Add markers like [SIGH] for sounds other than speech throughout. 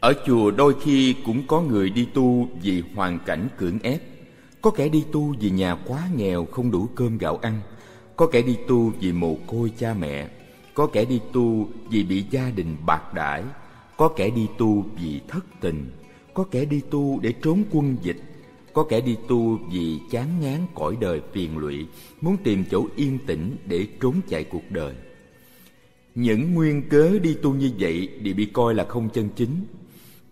Ở chùa đôi khi cũng có người đi tu vì hoàn cảnh cưỡng ép. Có kẻ đi tu vì nhà quá nghèo không đủ cơm gạo ăn. Có kẻ đi tu vì mồ côi cha mẹ. Có kẻ đi tu vì bị gia đình bạc đãi. Có kẻ đi tu vì thất tình. Có kẻ đi tu để trốn quân dịch. Có kẻ đi tu vì chán ngán cõi đời phiền lụy, Muốn tìm chỗ yên tĩnh để trốn chạy cuộc đời. Những nguyên cớ đi tu như vậy đều bị coi là không chân chính.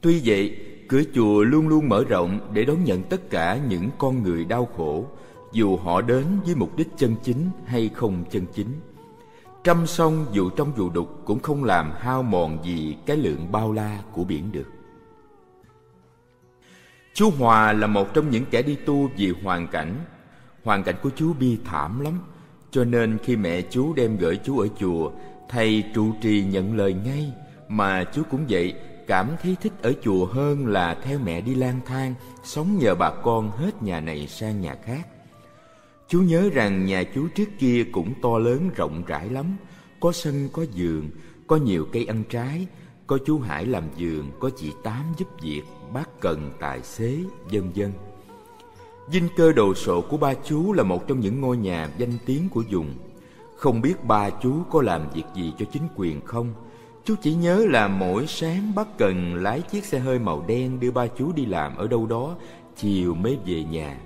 Tuy vậy, cửa chùa luôn luôn mở rộng để đón nhận tất cả những con người đau khổ, dù họ đến với mục đích chân chính hay không chân chính. Trăm sông dù trong dù đục cũng không làm hao mòn gì cái lượng bao la của biển được. Chú Hòa là một trong những kẻ đi tu vì hoàn cảnh. Hoàn cảnh của chú bi thảm lắm, cho nên khi mẹ chú đem gửi chú ở chùa, thầy trụ trì nhận lời ngay, mà chú cũng vậy, cảm thấy thích ở chùa hơn là theo mẹ đi lang thang, sống nhờ bà con hết nhà này sang nhà khác. Chú nhớ rằng nhà chú trước kia cũng to lớn rộng rãi lắm, có sân có giường, có nhiều cây ăn trái, có chú Hải làm giường, có chị Tám giúp việc, bác Cần tài xế, vân vân. Dinh cơ đồ sộ của ba chú là một trong những ngôi nhà danh tiếng của vùng. Không biết ba chú có làm việc gì cho chính quyền không, Chú chỉ nhớ là mỗi sáng bác Cần lái chiếc xe hơi màu đen đưa ba chú đi làm ở đâu đó, chiều mới về nhà.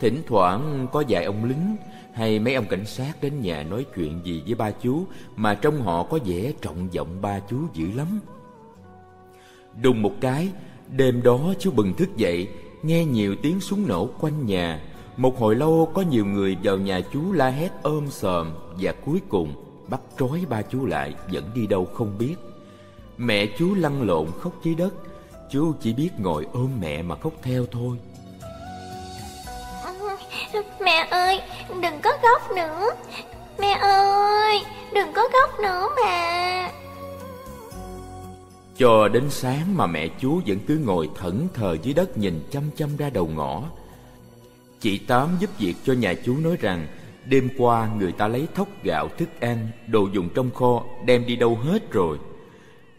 Thỉnh thoảng có vài ông lính hay mấy ông cảnh sát đến nhà nói chuyện gì với ba chú mà trong họ có vẻ trọng vọng ba chú dữ lắm. Đùng một cái, đêm đó chú bừng thức dậy, nghe nhiều tiếng súng nổ quanh nhà. Một hồi lâu có nhiều người vào nhà chú la hét ôm sòm và cuối cùng bắt trói ba chú lại dẫn đi đâu không biết. Mẹ chú lăn lộn khóc dưới đất chú chỉ biết ngồi ôm mẹ mà khóc theo thôi. Mẹ ơi đừng có khóc nữa. Mẹ ơi đừng có khóc nữa mà cho đến sáng mà mẹ chú vẫn cứ ngồi thẫn thờ dưới đất nhìn chăm chăm ra đầu ngõ. Chị tám giúp việc cho nhà chú nói rằng Đêm qua người ta lấy thóc gạo thức ăn, Đồ dùng trong kho, đem đi đâu hết rồi.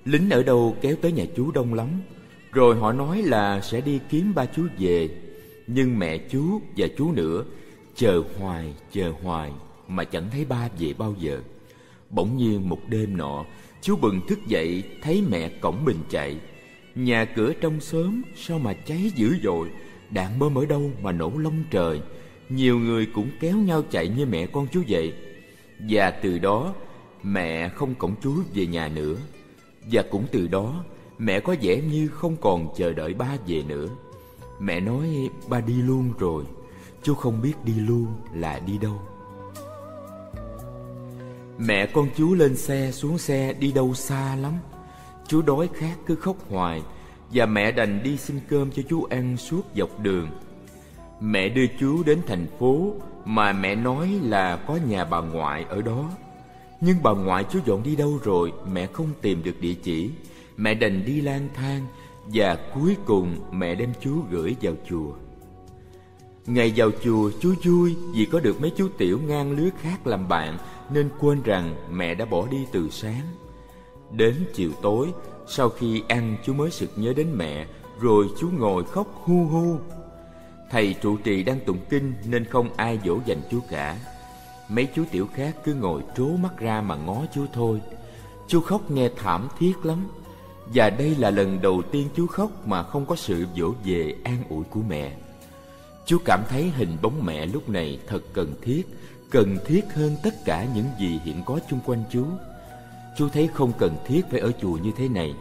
Lính ở đâu kéo tới nhà chú đông lắm. Rồi họ nói là sẽ đi kiếm ba chú về. Nhưng mẹ chú và chú nữa Chờ hoài chờ hoài, Mà chẳng thấy ba về bao giờ. Bỗng nhiên một đêm nọ, Chú bừng thức dậy, Thấy mẹ cổng mình chạy. Nhà cửa trong xóm Sao mà cháy dữ dội, Đạn bơm ở đâu mà nổ lông trời nhiều người cũng kéo nhau chạy như mẹ con chú vậy. Và từ đó, mẹ không cổng chú về nhà nữa. Và cũng từ đó, mẹ có vẻ như không còn chờ đợi ba về nữa. Mẹ nói, ba đi luôn rồi. Chú không biết đi luôn là đi đâu. Mẹ con chú lên xe xuống xe đi đâu xa lắm. Chú đói khát cứ khóc hoài. Và mẹ đành đi xin cơm cho chú ăn suốt dọc đường. Mẹ đưa chú đến thành phố mà mẹ nói là có nhà bà ngoại ở đó. Nhưng bà ngoại chú dọn đi đâu rồi mẹ không tìm được địa chỉ. Mẹ đành đi lang thang và cuối cùng mẹ đem chú gửi vào chùa. Ngày vào chùa chú vui vì có được mấy chú tiểu ngang lứa khác làm bạn nên quên rằng mẹ đã bỏ đi từ sáng. Đến chiều tối, sau khi ăn chú mới sực nhớ đến mẹ, rồi chú ngồi khóc hu hu Thầy trụ trì đang tụng kinh nên không ai dỗ dành chú cả. Mấy chú tiểu khác cứ ngồi trố mắt ra mà ngó chú thôi. Chú khóc nghe thảm thiết lắm. Và đây là lần đầu tiên chú khóc mà không có sự dỗ về an ủi của mẹ. Chú cảm thấy hình bóng mẹ lúc này thật cần thiết, cần thiết hơn tất cả những gì hiện có chung quanh chú. Chú thấy không cần thiết phải ở chùa như thế này.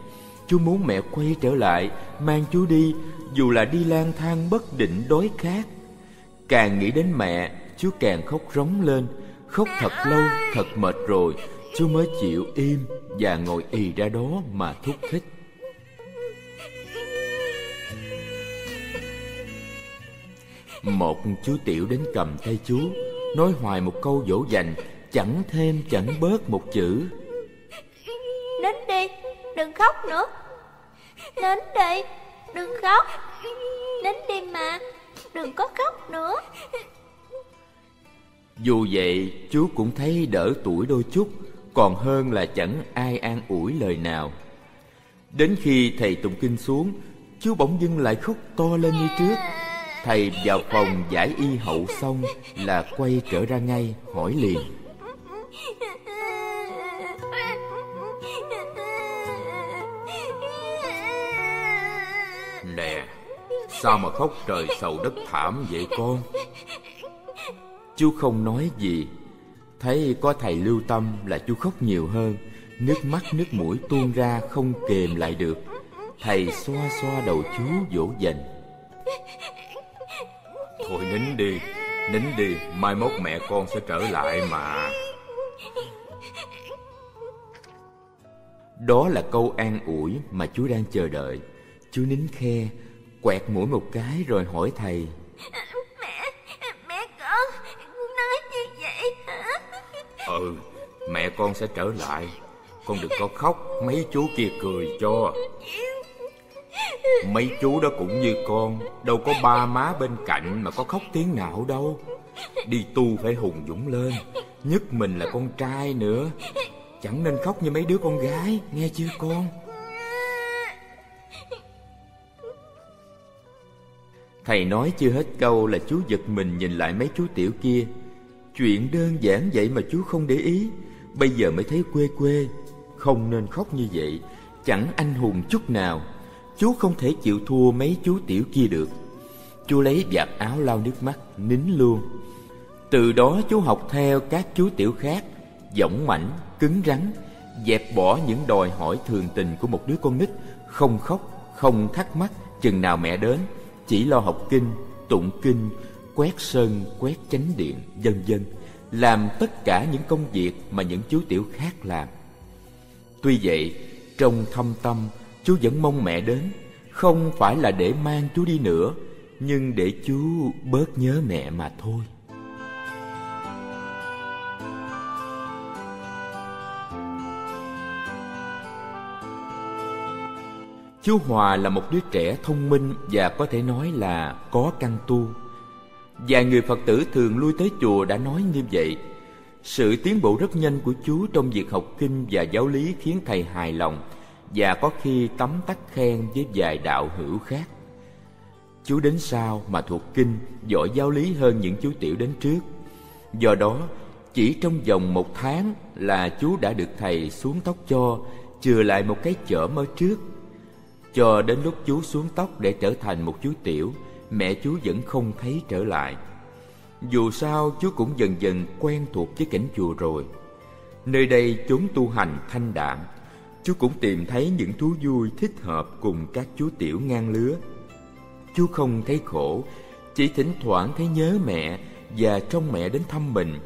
Chú muốn mẹ quay trở lại, mang chú đi dù là đi lang thang bất định đói khát. Càng nghĩ đến mẹ chú càng khóc rống lên. Khóc thật lâu thật mệt rồi chú mới chịu im và ngồi ì ra đó mà thúc thích. Một chú tiểu đến cầm tay chú nói hoài một câu dỗ dành chẳng thêm chẳng bớt một chữ. Đến đi đừng khóc nữa. Nín đi Đừng khóc. Nín đi mà. Đừng có khóc nữa. Dù vậy, chú cũng thấy đỡ tuổi đôi chút, Còn hơn là chẳng ai an ủi lời nào. Đến khi thầy tụng kinh xuống, Chú bỗng dưng lại khóc to lên như trước. Thầy vào phòng giải y hậu xong Là quay trở ra ngay, hỏi liền. Sao mà khóc trời sầu đất thảm vậy con? Chú không nói gì. Thấy có thầy lưu tâm là chú khóc nhiều hơn. Nước mắt, nước mũi tuôn ra không kềm lại được. Thầy xoa xoa đầu chú dỗ dành. Thôi nín đi Nín đi, Mai mốt mẹ con sẽ trở lại mà. Đó là câu an ủi mà chú đang chờ đợi. Chú nín khe Quẹt mũi một cái rồi hỏi thầy. Mẹ Mẹ con Nói như vậy hả? Ừ Mẹ con sẽ trở lại. Con đừng có khóc Mấy chú kia cười cho. Mấy chú đó cũng như con Đâu có ba má bên cạnh Mà có khóc tiếng nào đâu. Đi tu phải hùng dũng lên Nhất mình là con trai nữa. Chẳng nên khóc như mấy đứa con gái Nghe chưa con Thầy nói chưa hết câu là chú giật mình nhìn lại mấy chú tiểu kia. Chuyện đơn giản vậy mà chú không để ý. Bây giờ mới thấy quê quê. Không nên khóc như vậy. Chẳng anh hùng chút nào. Chú không thể chịu thua mấy chú tiểu kia được. Chú lấy vạt áo lau nước mắt Nín luôn. Từ đó chú học theo các chú tiểu khác Giọng mảnh, cứng rắn Dẹp bỏ những đòi hỏi thường tình của một đứa con nít. Không khóc, không thắc mắc Chừng nào mẹ đến. Chỉ lo học kinh, tụng kinh Quét sơn, quét chánh điện, vân vân Làm tất cả những công việc mà những chú tiểu khác làm. Tuy vậy, trong thâm tâm chú vẫn mong mẹ đến Không phải là để mang chú đi nữa Nhưng để chú bớt nhớ mẹ mà thôi. Chú Hòa là một đứa trẻ thông minh và có thể nói là có căn tu. Vài người Phật tử thường lui tới chùa đã nói như vậy. Sự tiến bộ rất nhanh của chú trong việc học kinh và giáo lý khiến thầy hài lòng và có khi tấm tắc khen với vài đạo hữu khác. Chú đến sau mà thuộc kinh, giỏi giáo lý hơn những chú tiểu đến trước. Do đó, chỉ trong vòng một tháng là chú đã được thầy xuống tóc cho, chừa lại một cái chởm ở trước. Cho đến lúc chú xuống tóc để trở thành một chú tiểu, mẹ chú vẫn không thấy trở lại. Dù sao chú cũng dần dần quen thuộc với cảnh chùa rồi. Nơi đây chốn tu hành thanh đạm, chú cũng tìm thấy những thú vui thích hợp cùng các chú tiểu ngang lứa. Chú không thấy khổ, chỉ thỉnh thoảng thấy nhớ mẹ và trông mẹ đến thăm mình,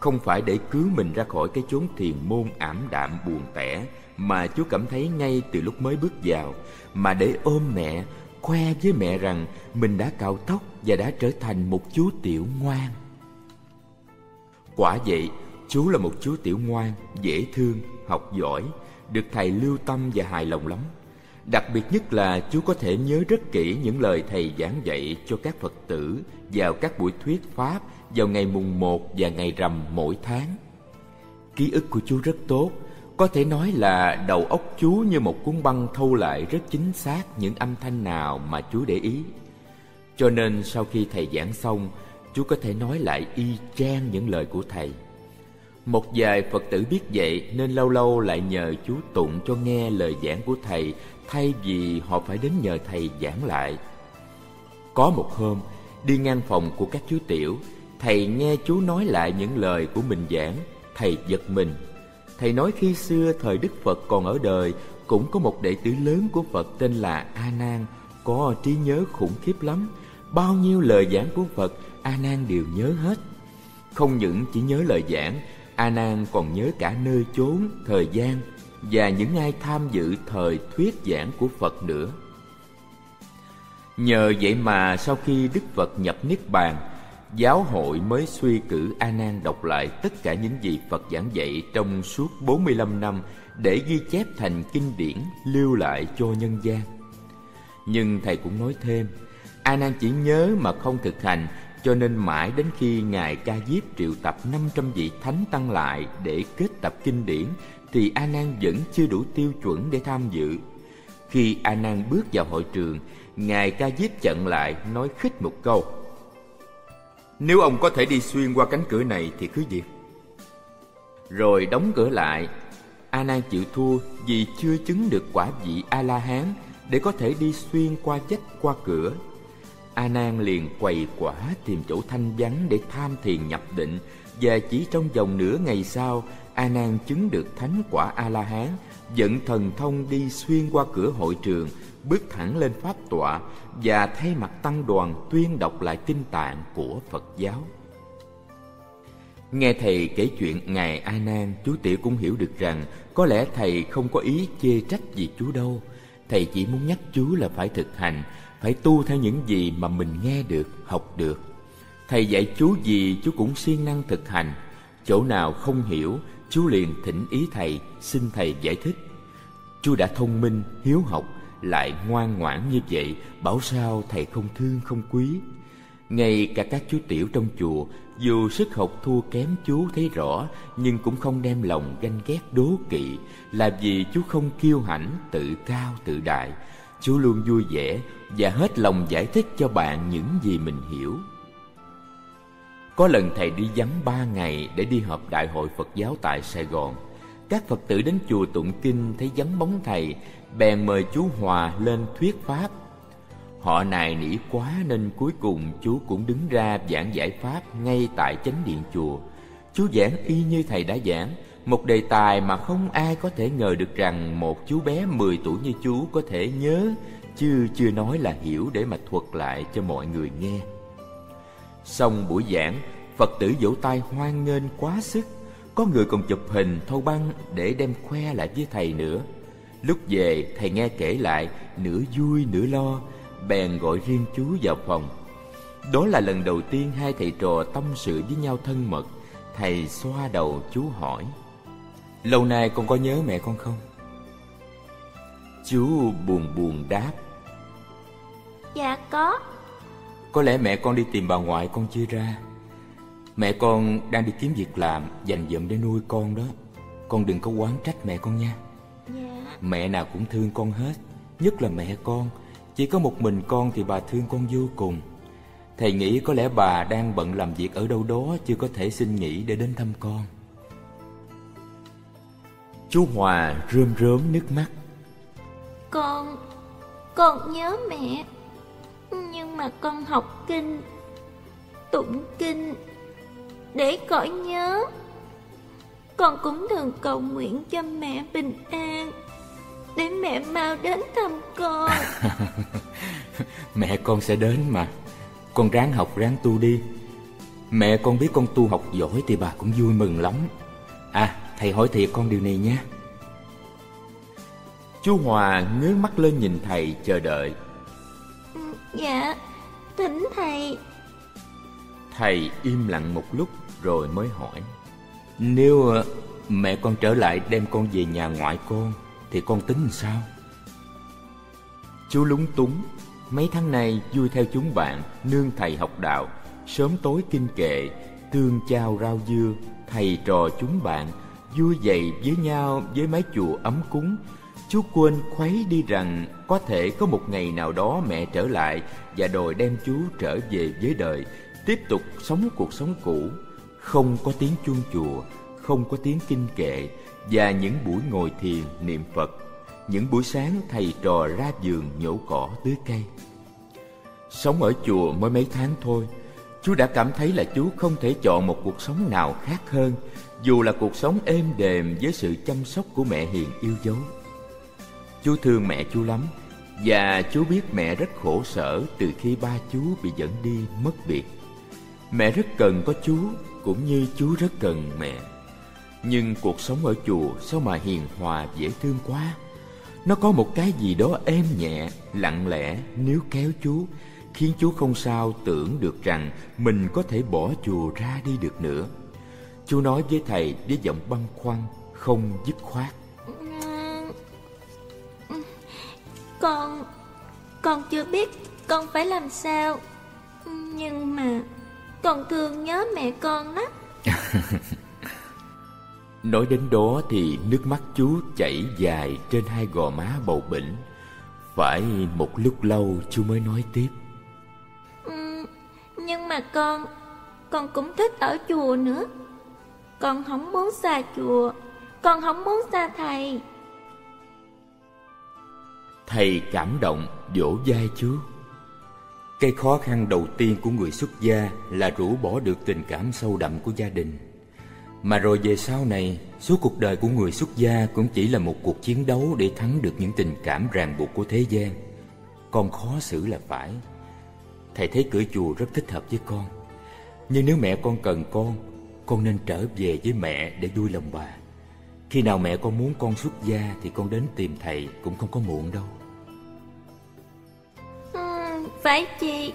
không phải để cứu mình ra khỏi cái chốn thiền môn ảm đạm buồn tẻ mà chú cảm thấy ngay từ lúc mới bước vào, mà để ôm mẹ, khoe với mẹ rằng mình đã cạo tóc và đã trở thành một chú tiểu ngoan. Quả vậy, chú là một chú tiểu ngoan, dễ thương, học giỏi, được thầy lưu tâm và hài lòng lắm. Đặc biệt nhất là chú có thể nhớ rất kỹ những lời thầy giảng dạy cho các Phật tử vào các buổi thuyết Pháp vào ngày mùng 1 và ngày rằm mỗi tháng. Ký ức của chú rất tốt, có thể nói là đầu óc chú như một cuốn băng thâu lại rất chính xác những âm thanh nào mà chú để ý. Cho nên sau khi thầy giảng xong, chú có thể nói lại y chang những lời của thầy. Một vài Phật tử biết vậy nên lâu lâu lại nhờ chú tụng cho nghe lời giảng của thầy thay vì họ phải đến nhờ thầy giảng lại. Có một hôm, đi ngang phòng của các chú tiểu, thầy nghe chú nói lại những lời của mình giảng, thầy giật mình. Thầy nói khi xưa thời Đức Phật còn ở đời, cũng có một đệ tử lớn của Phật tên là A Nan, có trí nhớ khủng khiếp lắm. Bao nhiêu lời giảng của Phật, A Nan đều nhớ hết. Không những chỉ nhớ lời giảng, A Nan còn nhớ cả nơi chốn, thời gian và những ai tham dự thời thuyết giảng của Phật nữa. Nhờ vậy mà sau khi Đức Phật nhập Niết Bàn, giáo hội mới suy cử A Nan đọc lại tất cả những gì Phật giảng dạy trong suốt 45 năm để ghi chép thành kinh điển lưu lại cho nhân gian. Nhưng thầy cũng nói thêm, A Nan chỉ nhớ mà không thực hành, cho nên mãi đến khi ngài Ca Diếp triệu tập 500 vị thánh tăng lại để kết tập kinh điển thì A Nan vẫn chưa đủ tiêu chuẩn để tham dự. Khi A Nan bước vào hội trường, ngài Ca Diếp chặn lại nói khích một câu: "Nếu ông có thể đi xuyên qua cánh cửa này thì cứ việc." Rồi đóng cửa lại. A Nan chịu thua vì chưa chứng được quả vị A La Hán để có thể đi xuyên qua chết qua cửa. A Nan liền quầy quả tìm chỗ thanh vắng để tham thiền nhập định và chỉ trong vòng nửa ngày sau, A Nan chứng được thánh quả A La Hán, dẫn thần thông đi xuyên qua cửa hội trường, bước thẳng lên pháp tọa và thay mặt tăng đoàn tuyên đọc lại kinh tạng của Phật giáo. Nghe thầy kể chuyện ngài A Nan, chú Tiểu cũng hiểu được rằng có lẽ thầy không có ý chê trách gì chú đâu. Thầy chỉ muốn nhắc chú là phải thực hành, phải tu theo những gì mà mình nghe được, học được. Thầy dạy chú gì chú cũng siêng năng thực hành. Chỗ nào không hiểu, chú liền thỉnh ý thầy, xin thầy giải thích. Chú đã thông minh, hiếu học, lại ngoan ngoãn như vậy, bảo sao thầy không thương không quý. Ngay cả các chú tiểu trong chùa, dù sức học thua kém chú thấy rõ, nhưng cũng không đem lòng ganh ghét đố kỵ, là vì chú không kiêu hãnh, tự cao tự đại. Chú luôn vui vẻ và hết lòng giải thích cho bạn những gì mình hiểu. Có lần thầy đi vắng ba ngày để đi họp đại hội Phật giáo tại Sài Gòn. Các Phật tử đến chùa tụng kinh thấy vắng bóng thầy, bèn mời chú Hòa lên thuyết pháp. Họ nài nỉ quá nên cuối cùng chú cũng đứng ra giảng giải pháp ngay tại chánh điện chùa. Chú giảng y như thầy đã giảng, một đề tài mà không ai có thể ngờ được rằng một chú bé 10 tuổi như chú có thể nhớ, chứ chưa nói là hiểu để mà thuật lại cho mọi người nghe. Xong buổi giảng, Phật tử vỗ tay hoan nghênh quá sức. Có người còn chụp hình thâu băng để đem khoe lại với thầy nữa. Lúc về, thầy nghe kể lại, nửa vui nửa lo, bèn gọi riêng chú vào phòng. Đó là lần đầu tiên hai thầy trò tâm sự với nhau thân mật. Thầy xoa đầu chú hỏi. Lâu nay con có nhớ mẹ con không? Chú buồn buồn đáp. Dạ có. Có lẽ mẹ con đi tìm bà ngoại con chưa ra Mẹ con đang đi kiếm việc làm Dành dụm để nuôi con đó Con đừng có quán trách mẹ con nha Dạ. Mẹ nào cũng thương con hết Nhất là mẹ con. Chỉ có một mình con thì bà thương con vô cùng. Thầy nghĩ có lẽ bà đang bận làm việc ở đâu đó Chưa có thể xin nghỉ để đến thăm con. Chú Hòa rơm rớm nước mắt. Con Con nhớ mẹ Nhưng mà con học kinh Tụng kinh Để khỏi nhớ Con cũng thường cầu nguyện cho mẹ bình an. Để mẹ mau đến thăm con. [LAUGHS] Mẹ con sẽ đến mà. Con ráng học ráng tu đi. Mẹ con biết con tu học giỏi Thì bà cũng vui mừng lắm. À thầy hỏi thiệt con điều này nhé Chú Hòa ngước mắt lên nhìn thầy chờ đợi. Dạ Thỉnh thầy. Thầy im lặng một lúc rồi mới hỏi nếu ờ, mẹ con trở lại đem con về nhà ngoại con Thì con tính sao? Chú lúng túng Mấy tháng nay vui theo chúng bạn Nương thầy học đạo Sớm tối kinh kệ Tương chao rau dưa Thầy trò chúng bạn Vui dậy với nhau với mái chùa ấm cúng Chú quên khuấy đi rằng có thể có một ngày nào đó mẹ trở lại và đòi đem chú trở về với đời, tiếp tục sống cuộc sống cũ, không có tiếng chuông chùa, không có tiếng kinh kệ và những buổi ngồi thiền niệm Phật, những buổi sáng thầy trò ra giường nhổ cỏ tưới cây. Sống ở chùa mới mấy tháng thôi, chú đã cảm thấy là chú không thể chọn một cuộc sống nào khác hơn, dù là cuộc sống êm đềm với sự chăm sóc của mẹ hiền yêu dấu. Chú thương mẹ chú lắm Và chú biết mẹ rất khổ sở từ khi ba chú bị dẫn đi mất biệt Mẹ rất cần có chú cũng như chú rất cần mẹ. Nhưng cuộc sống ở chùa sao mà hiền hòa dễ thương quá? Nó có một cái gì đó êm nhẹ, lặng lẽ nếu kéo chú Khiến chú không sao tưởng được rằng mình có thể bỏ chùa ra đi được nữa. Chú nói với thầy với giọng băn khoăn, không dứt khoát. Con Con chưa biết con phải làm sao Nhưng mà con thương nhớ mẹ con lắm. [LAUGHS] Nói đến đó thì nước mắt chú chảy dài trên hai gò má bầu bỉnh. Phải một lúc lâu chú mới nói tiếp. Ừ, Nhưng mà con Con cũng thích ở chùa nữa. Con không muốn xa chùa Con không muốn xa thầy. Thầy cảm động vỗ vai chú cái khó khăn đầu tiên của người xuất gia Là rũ bỏ được tình cảm sâu đậm của gia đình. Mà rồi về sau này, Suốt cuộc đời của người xuất gia Cũng chỉ là một cuộc chiến đấu Để thắng được những tình cảm ràng buộc của thế gian. Con khó xử là phải. Thầy thấy cửa chùa rất thích hợp với con. Nhưng nếu mẹ con cần con Con nên trở về với mẹ để vui lòng bà. Khi nào mẹ con muốn con xuất gia Thì con đến tìm thầy cũng không có muộn đâu phải chi?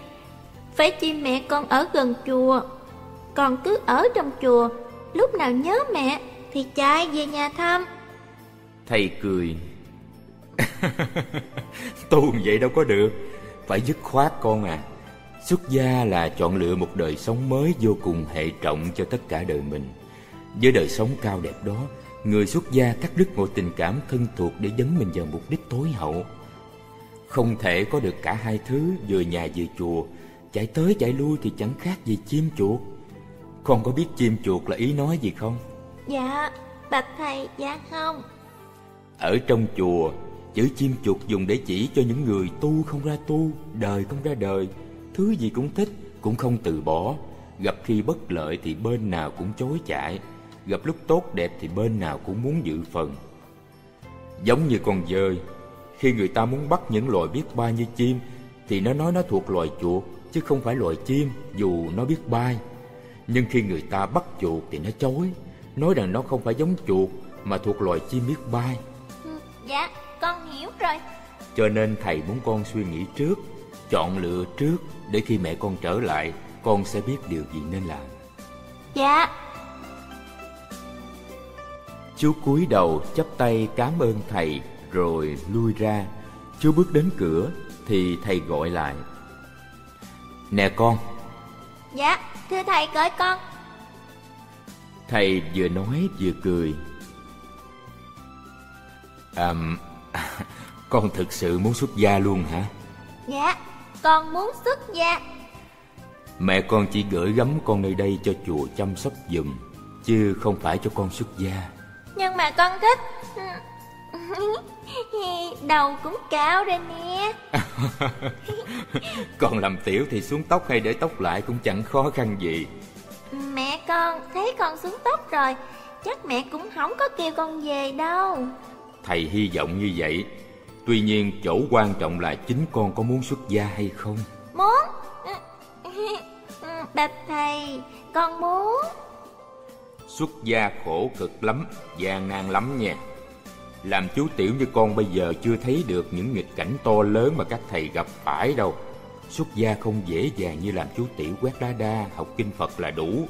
Phải chi mẹ con ở gần chùa. Còn cứ ở trong chùa, Lúc nào nhớ mẹ Thì chạy về nhà thăm. Thầy cười. [LAUGHS] Tu vậy đâu có được. Phải dứt khoát con à. Xuất gia là chọn lựa một đời sống mới vô cùng hệ trọng cho tất cả đời mình. Với đời sống cao đẹp đó, Người xuất gia cắt đứt mọi tình cảm thân thuộc để dấn mình vào mục đích tối hậu không thể có được cả hai thứ vừa nhà vừa chùa. Chạy tới chạy lui thì chẳng khác gì chim chuột. Con có biết chim chuột là ý nói gì không? Dạ, bạch thầy, dạ không. Ở trong chùa, chữ chim chuột dùng để chỉ cho những người tu không ra tu Đời không ra đời. Thứ gì cũng thích, cũng không từ bỏ. Gặp khi bất lợi thì bên nào cũng chối chạy Gặp lúc tốt đẹp thì bên nào cũng muốn dự phần. Giống như con dơi khi người ta muốn bắt những loài biết bay như chim Thì nó nói nó thuộc loài chuột Chứ không phải loài chim dù nó biết bay. Nhưng khi người ta bắt chuột thì nó chối Nói rằng nó không phải giống chuột Mà thuộc loài chim biết bay. Ừ, Dạ con hiểu rồi. Cho nên thầy muốn con suy nghĩ trước Chọn lựa trước Để khi mẹ con trở lại Con sẽ biết điều gì nên làm. Dạ. Chú cúi đầu chắp tay cảm ơn thầy rồi lui ra. Chú bước đến cửa Thì thầy gọi lại. Nè con. Dạ thưa thầy gọi con. Thầy vừa nói vừa cười. À [LAUGHS] Con thực sự muốn xuất gia luôn hả? Dạ con muốn xuất gia. Mẹ con chỉ gửi gắm con nơi đây cho chùa chăm sóc giùm Chứ không phải cho con xuất gia. Nhưng mà con thích [LAUGHS] Đầu cũng cao rồi nè. [LAUGHS] Còn làm tiểu thì xuống tóc hay để tóc lại cũng chẳng khó khăn gì. Mẹ con thấy con xuống tóc rồi Chắc mẹ cũng không có kêu con về đâu. Thầy hy vọng như vậy. Tuy nhiên chỗ quan trọng là chính con có muốn xuất gia hay không? Muốn. [LAUGHS] Bạch thầy Con muốn. Xuất gia khổ cực lắm gian nan lắm nha làm chú tiểu như con bây giờ chưa thấy được những nghịch cảnh to lớn mà các thầy gặp phải đâu. Xuất gia không dễ dàng như làm chú tiểu quét đá đa, học kinh Phật là đủ.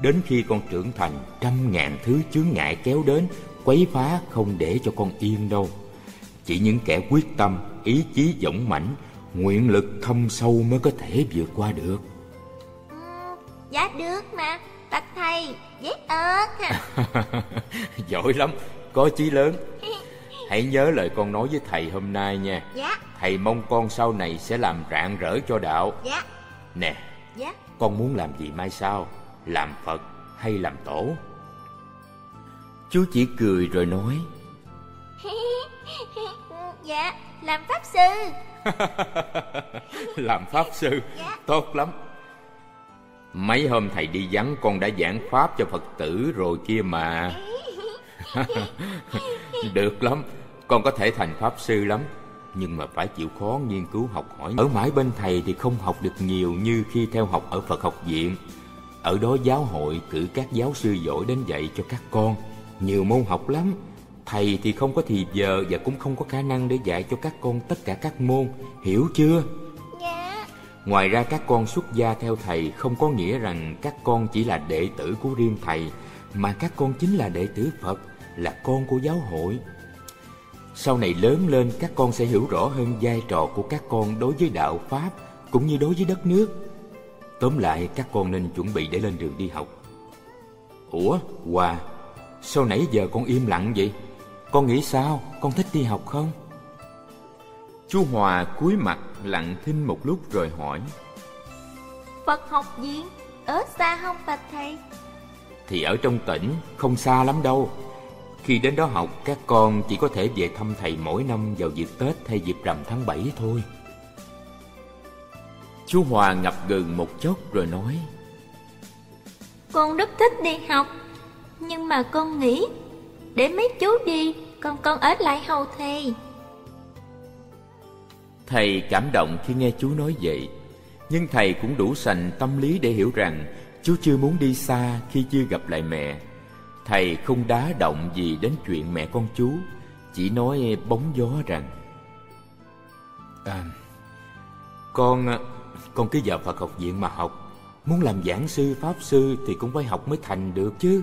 Đến khi con trưởng thành, trăm ngàn thứ chướng ngại kéo đến Quấy phá không để cho con yên đâu. Chỉ những kẻ quyết tâm, ý chí dũng mãnh Nguyện lực thâm sâu mới có thể vượt qua được. Ừ, Dạ được mà, bạch thầy, dễ ớt [LAUGHS] Giỏi lắm, có chí lớn Hãy nhớ lời con nói với thầy hôm nay nha. Dạ. Thầy mong con sau này sẽ làm rạng rỡ cho đạo. Dạ. Nè Dạ. Con muốn làm gì mai sau? Làm Phật hay làm tổ? Chú chỉ cười rồi nói. [LAUGHS] Dạ Làm Pháp Sư. [LAUGHS] Làm Pháp Sư? Dạ. Tốt lắm. Mấy hôm thầy đi vắng con đã giảng Pháp cho Phật tử rồi kia mà [LAUGHS] Được lắm Con có thể thành Pháp Sư lắm. Nhưng mà phải chịu khó nghiên cứu học hỏi. Ở mãi bên thầy thì không học được nhiều Như khi theo học ở Phật học viện. Ở đó giáo hội cử các giáo sư giỏi đến dạy cho các con. Nhiều môn học lắm. Thầy thì không có thì giờ và cũng không có khả năng để dạy cho các con tất cả các môn. Hiểu chưa? Dạ. Ngoài ra các con xuất gia theo thầy không có nghĩa rằng các con chỉ là đệ tử của riêng thầy Mà các con chính là đệ tử Phật là con của giáo hội. Sau này lớn lên các con sẽ hiểu rõ hơn vai trò của các con đối với đạo pháp cũng như đối với đất nước. Tóm lại các con nên chuẩn bị để lên đường đi học. Ủa hòa sao nãy giờ con im lặng vậy? Con nghĩ sao? Con thích đi học không? Chú Hòa cúi mặt lặng thinh một lúc rồi hỏi. Phật học viện ở xa không bạch thầy? Thì ở trong tỉnh không xa lắm đâu Khi đến đó học các con chỉ có thể về thăm thầy mỗi năm vào dịp Tết hay dịp rằm tháng 7 thôi. Chú Hòa ngập ngừng một chốc rồi nói Con rất thích đi học Nhưng mà con nghĩ Để mấy chú đi Còn con ở lại hầu thầy. Thầy cảm động khi nghe chú nói vậy Nhưng thầy cũng đủ sành tâm lý để hiểu rằng Chú chưa muốn đi xa khi chưa gặp lại mẹ Thầy không đá động gì đến chuyện mẹ con chú Chỉ nói bóng gió rằng à, Con con cứ vào Phật học viện mà học. Muốn làm giảng sư, pháp sư thì cũng phải học mới thành được chứ.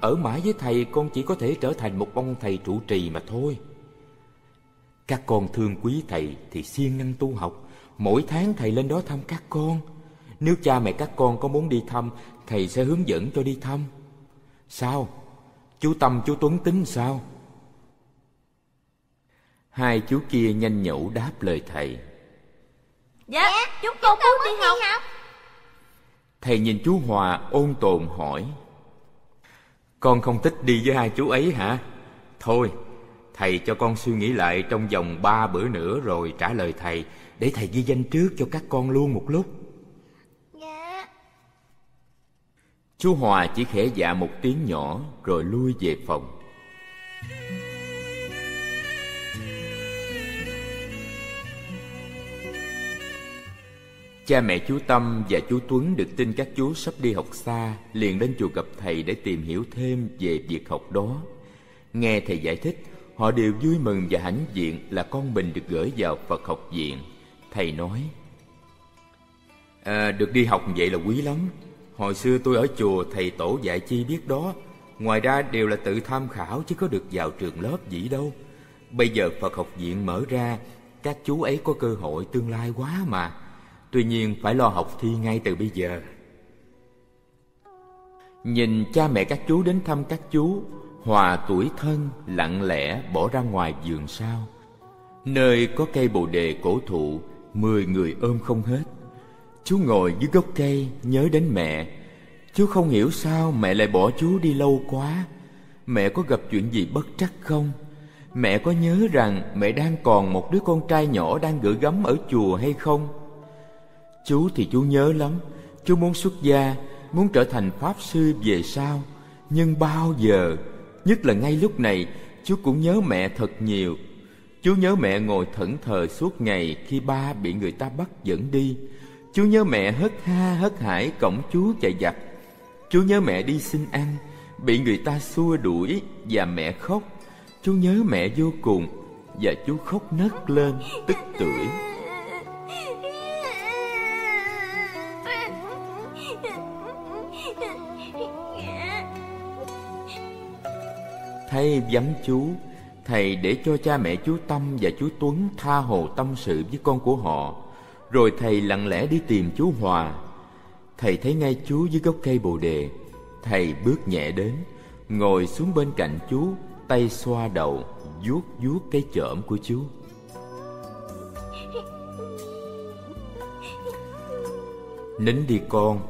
Ở mãi với thầy con chỉ có thể trở thành một ông thầy trụ trì mà thôi. Các con thương quý thầy thì siêng năng tu học. Mỗi tháng thầy lên đó thăm các con. Nếu cha mẹ các con có muốn đi thăm Thầy sẽ hướng dẫn cho đi thăm. Sao? Chú Tâm chú Tuấn tính sao? Hai chú kia nhanh nhẩu đáp lời thầy Dạ, dạ chúng con muốn đi học. học Thầy nhìn chú Hòa ôn tồn hỏi Con không thích đi với hai chú ấy hả? Thôi, thầy cho con suy nghĩ lại trong vòng ba bữa nữa rồi trả lời thầy Để thầy ghi danh trước cho các con luôn một lúc Dạ Chú Hòa chỉ khẽ dạ một tiếng nhỏ rồi lui về phòng Cha mẹ chú Tâm và chú Tuấn được tin các chú sắp đi học xa, liền đến chùa gặp thầy để tìm hiểu thêm về việc học đó. Nghe thầy giải thích, họ đều vui mừng và hãnh diện là con mình được gửi vào Phật học viện. Thầy nói, à, được đi học vậy là quý lắm. Hồi xưa tôi ở chùa thầy tổ dạy chi biết đó, ngoài ra đều là tự tham khảo chứ có được vào trường lớp gì đâu. Bây giờ Phật học viện mở ra, các chú ấy có cơ hội tương lai quá mà. Tuy nhiên phải lo học thi ngay từ bây giờ. Nhìn cha mẹ các chú đến thăm các chú Hòa tuổi thân lặng lẽ bỏ ra ngoài giường sau Nơi có cây bồ đề cổ thụ Mười người ôm không hết. Chú ngồi dưới gốc cây, nhớ đến mẹ. Chú không hiểu sao mẹ lại bỏ chú đi lâu quá. Mẹ có gặp chuyện gì bất trắc không? Mẹ có nhớ rằng mẹ đang còn một đứa con trai nhỏ đang gửi gắm ở chùa hay không? Chú thì chú nhớ lắm. Chú muốn xuất gia, Muốn trở thành Pháp Sư về sau. Nhưng bao giờ, Nhất là ngay lúc này, Chú cũng nhớ mẹ thật nhiều. Chú nhớ mẹ ngồi thẫn thờ suốt ngày Khi ba bị người ta bắt dẫn đi. Chú nhớ mẹ hất ha hất hải Cổng chú chạy giặt Chú nhớ mẹ đi xin ăn, Bị người ta xua đuổi Và mẹ khóc. Chú nhớ mẹ vô cùng Và chú khóc nấc lên tức tưởi. Thay vắng chú Thầy để cho cha mẹ chú Tâm và chú Tuấn tha hồ tâm sự với con của họ. Rồi thầy lặng lẽ đi tìm chú Hòa. Thầy thấy ngay chú dưới gốc cây bồ đề. Thầy bước nhẹ đến, Ngồi xuống bên cạnh chú, Tay xoa đầu, vuốt vuốt cái chởm của chú. Nín đi con,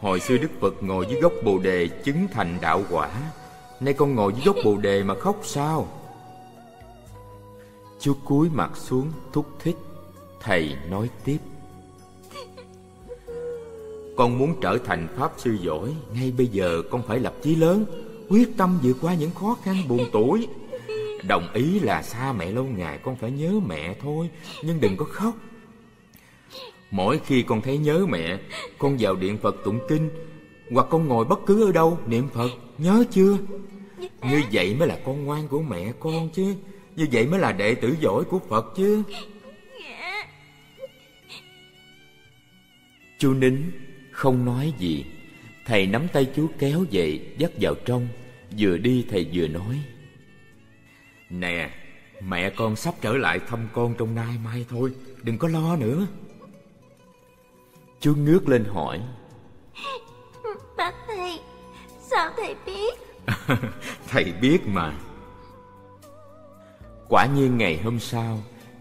Hồi xưa Đức Phật ngồi dưới gốc bồ đề chứng thành đạo quả. Nay con ngồi dưới gốc bồ đề mà khóc sao? Chú cúi mặt xuống thúc thích. Thầy nói tiếp. Con muốn trở thành Pháp Sư giỏi, Ngay bây giờ con phải lập chí lớn, Quyết tâm vượt qua những khó khăn buồn tuổi. Đồng ý là xa mẹ lâu ngày, Con phải nhớ mẹ thôi, Nhưng đừng có khóc. Mỗi khi con thấy nhớ mẹ, Con vào điện Phật tụng kinh, Hoặc con ngồi bất cứ ở đâu, niệm Phật, Nhớ chưa? Như vậy mới là con ngoan của mẹ con chứ, Như vậy mới là đệ tử giỏi của Phật chứ. Chú nín Không nói gì. Thầy nắm tay chú kéo dậy Dắt vào trong. Vừa đi thầy vừa nói. Nè Mẹ con sắp trở lại thăm con trong nay mai thôi. Đừng có lo nữa. Chú ngước lên hỏi. [LAUGHS] Bác thầy Sao thầy biết? [LAUGHS] Thầy biết mà. Quả nhiên ngày hôm sau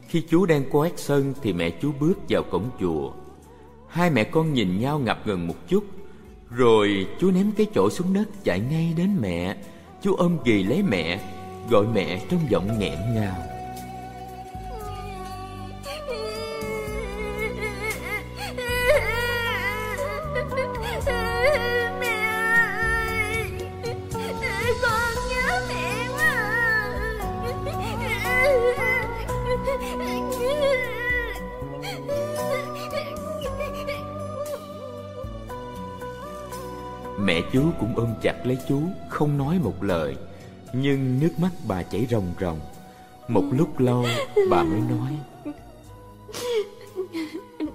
Khi chú đang quét sân thì mẹ chú bước vào cổng chùa. Hai mẹ con nhìn nhau ngập ngừng một chút, rồi chú ném cái chỗ xuống đất chạy ngay đến mẹ. Chú ôm ghì lấy mẹ, gọi mẹ trong giọng nghẹn ngào. Lấy chú Không nói một lời. Nhưng nước mắt bà chảy ròng ròng. Một lúc lâu bà mới nói.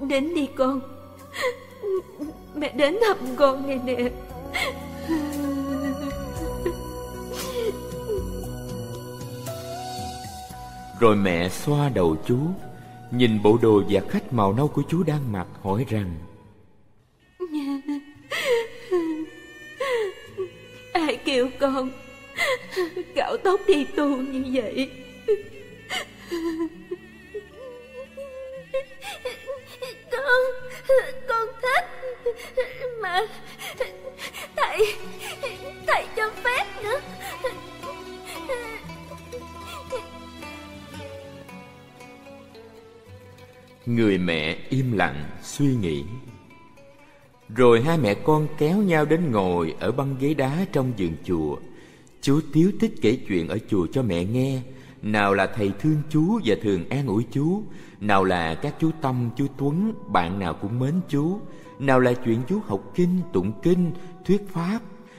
Đến đi con. Mẹ đến thăm con này nè. Rồi mẹ xoa đầu chú Nhìn bộ đồ và khách màu nâu của chú đang mặc hỏi rằng Kêu con. Cạo tóc đi tu như vậy. Con Con thích Mà Thầy Thầy cho phép nữa. Người mẹ im lặng suy nghĩ rồi hai mẹ con kéo nhau đến ngồi Ở băng ghế đá trong vườn chùa. Chú tiếu tích kể chuyện ở chùa cho mẹ nghe. Nào là thầy thương chú và thường an ủi chú Nào là các chú Tâm, chú Tuấn Bạn nào cũng mến chú. Nào là chuyện chú học kinh, tụng kinh, thuyết pháp.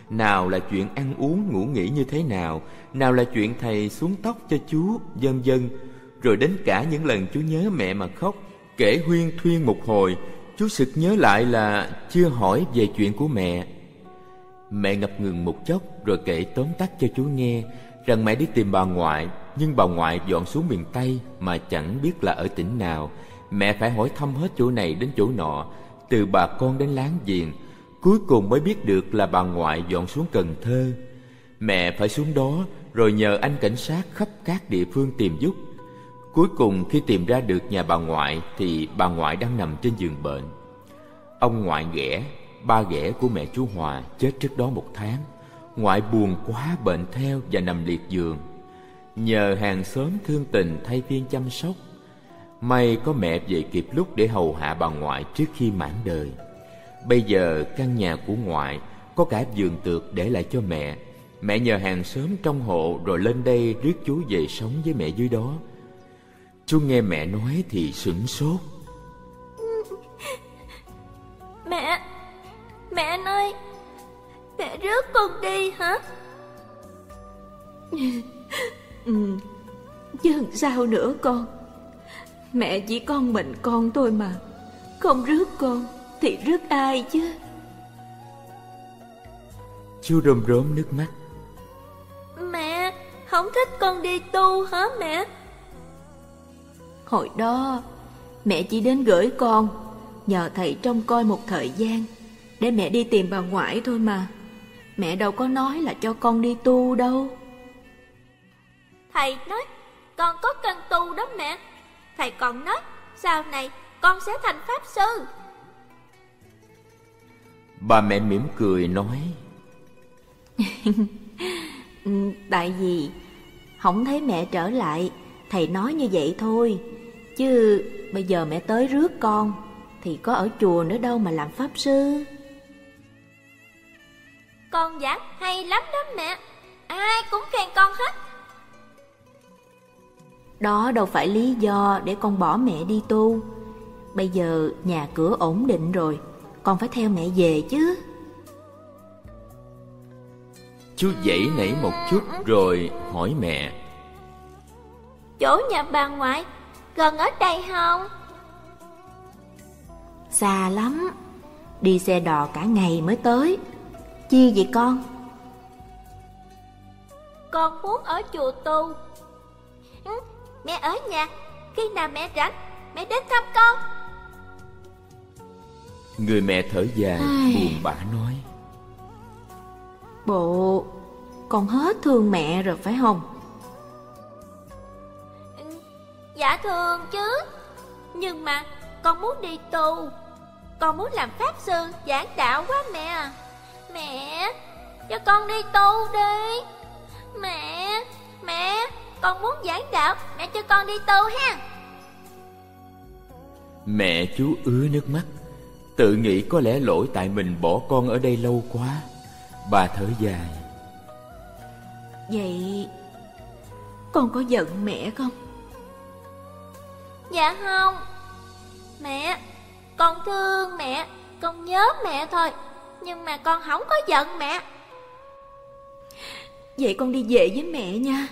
Nào là chuyện ăn uống, ngủ nghỉ như thế nào. Nào là chuyện thầy xuống tóc cho chú, vân vân. Rồi đến cả những lần chú nhớ mẹ mà khóc Kể huyên thuyên một hồi Chú sực nhớ lại là chưa hỏi về chuyện của mẹ. Mẹ ngập ngừng một chốc rồi kể tóm tắt cho chú nghe Rằng mẹ đi tìm bà ngoại, Nhưng bà ngoại dọn xuống miền Tây mà chẳng biết là ở tỉnh nào. Mẹ phải hỏi thăm hết chỗ này đến chỗ nọ, Từ bà con đến láng giềng. Cuối cùng mới biết được là bà ngoại dọn xuống Cần Thơ. Mẹ phải xuống đó, rồi nhờ anh cảnh sát khắp các địa phương tìm giúp. Cuối cùng khi tìm ra được nhà bà ngoại thì bà ngoại đang nằm trên giường bệnh. Ông ngoại ghẻ, ba ghẻ của mẹ chú Hòa chết trước đó một tháng. Ngoại buồn quá bệnh theo và nằm liệt giường. Nhờ hàng xóm thương tình thay phiên chăm sóc. May có mẹ về kịp lúc để hầu hạ bà ngoại trước khi mãn đời. Bây giờ căn nhà của ngoại có cả giường tược để lại cho mẹ. Mẹ nhờ hàng xóm trong hộ rồi lên đây rước chú về sống với mẹ dưới đó. Chú nghe mẹ nói thì sửng sốt. Mẹ Mẹ ơi Mẹ rước con đi hả? Ừ, Chứ sao nữa con? Mẹ chỉ con mình con thôi mà Không rước con Thì rước ai chứ? Chú rơm rớm nước mắt. Mẹ Không thích con đi tu hả mẹ Hồi đó Mẹ chỉ đến gửi con Nhờ thầy trông coi một thời gian Để mẹ đi tìm bà ngoại thôi mà. Mẹ đâu có nói là cho con đi tu đâu. Thầy nói Con có cần tu đó mẹ. Thầy còn nói Sau này con sẽ thành pháp sư. Bà mẹ mỉm cười nói [LAUGHS] Tại vì Không thấy mẹ trở lại Thầy nói như vậy thôi Chứ bây giờ mẹ tới rước con Thì có ở chùa nữa đâu mà làm pháp sư. Con giảng hay lắm đó mẹ Ai cũng khen con hết. Đó đâu phải lý do để con bỏ mẹ đi tu. Bây giờ nhà cửa ổn định rồi Con phải theo mẹ về chứ. Chú dậy nảy một chút rồi hỏi mẹ. Chỗ nhà bà ngoại Gần ở đây không? Xa lắm. Đi xe đò cả ngày mới tới. Chi vậy con? Con muốn ở chùa tu. Ừ, Mẹ ở nhà. Khi nào mẹ rảnh Mẹ đến thăm con. Người mẹ thở dài buồn bã nói. Bộ Con hết thương mẹ rồi phải không Dạ thường chứ. Nhưng mà con muốn đi tu Con muốn làm pháp sư giảng đạo quá mẹ. Mẹ Cho con đi tu đi. Mẹ Mẹ Con muốn giảng đạo Mẹ cho con đi tu ha. Mẹ chú ứa nước mắt. Tự nghĩ có lẽ lỗi tại mình bỏ con ở đây lâu quá. Bà thở dài. Vậy con có giận mẹ không? Dạ không. Mẹ Con thương mẹ Con nhớ mẹ thôi Nhưng mà con không có giận mẹ. Vậy con đi về với mẹ nha.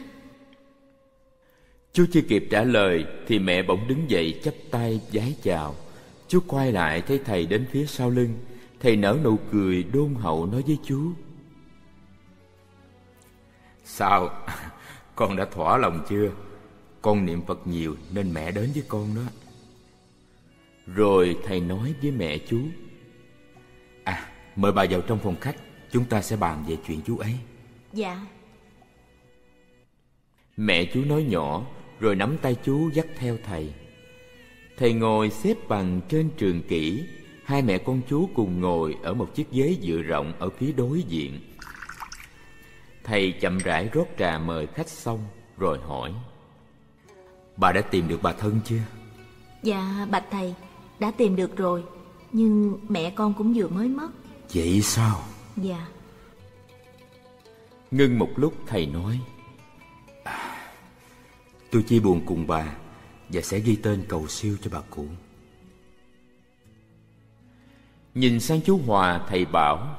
Chú chưa kịp trả lời Thì mẹ bỗng đứng dậy chắp tay vái chào. Chú quay lại thấy thầy đến phía sau lưng. Thầy nở nụ cười đôn hậu nói với chú. Sao? [LAUGHS] Con đã thỏa lòng chưa? Con niệm Phật nhiều nên mẹ đến với con đó. Rồi thầy nói với mẹ chú À, mời bà vào trong phòng khách Chúng ta sẽ bàn về chuyện chú ấy. Dạ. Mẹ chú nói nhỏ Rồi nắm tay chú dắt theo thầy. Thầy ngồi xếp bằng trên trường kỷ Hai mẹ con chú cùng ngồi ở một chiếc ghế dựa rộng ở phía đối diện. Thầy chậm rãi rót trà mời khách xong Rồi hỏi Bà đã tìm được bà thân chưa? Dạ bạch thầy Đã tìm được rồi Nhưng mẹ con cũng vừa mới mất. Vậy sao? Dạ. Ngưng một lúc thầy nói à, Tôi chia buồn cùng bà Và sẽ ghi tên cầu siêu cho bà cụ. Nhìn sang chú Hòa thầy bảo